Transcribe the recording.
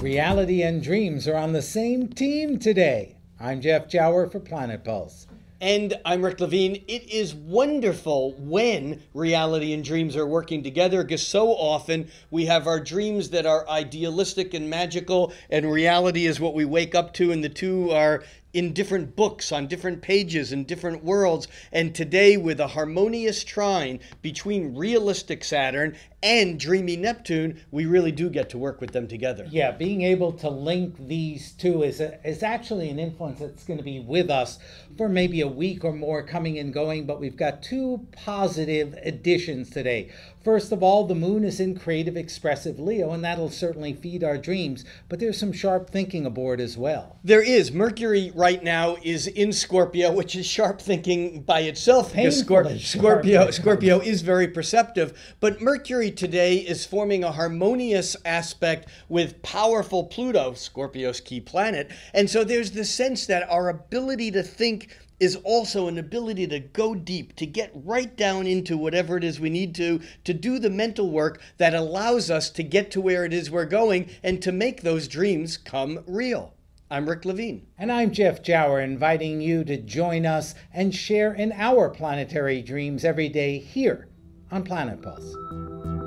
Reality and dreams are on the same team today. I'm Jeff Jawer for Planet Pulse. And I'm Rick Levine. It is wonderful when reality and dreams are working together because so often we have our dreams that are idealistic and magical, and reality is what we wake up to, and the two are in different books, on different pages, in different worlds. And today, with a harmonious trine between realistic Saturn and dreamy Neptune, we really do get to work with them together. Yeah, being able to link these two is, a, is actually an influence that's going to be with us for maybe a week or more coming and going. But we've got two positive additions today. First of all, the moon is in creative, expressive Leo, and that'll certainly feed our dreams. But there's some sharp thinking aboard as well. There is. Mercury right now is in Scorpio, which is sharp thinking by itself. Because Scor- Scorpio, Scorpio is very perceptive. But Mercury today is forming a harmonious aspect with powerful Pluto, Scorpio's key planet. And so there's the sense that our ability to think is also an ability to go deep, to get right down into whatever it is we need to, to do the mental work that allows us to get to where it is we're going and to make those dreams come real. I'm Rick Levine. And I'm Jeff Jawer, inviting you to join us and share in our planetary dreams every day here on Planet Pulse.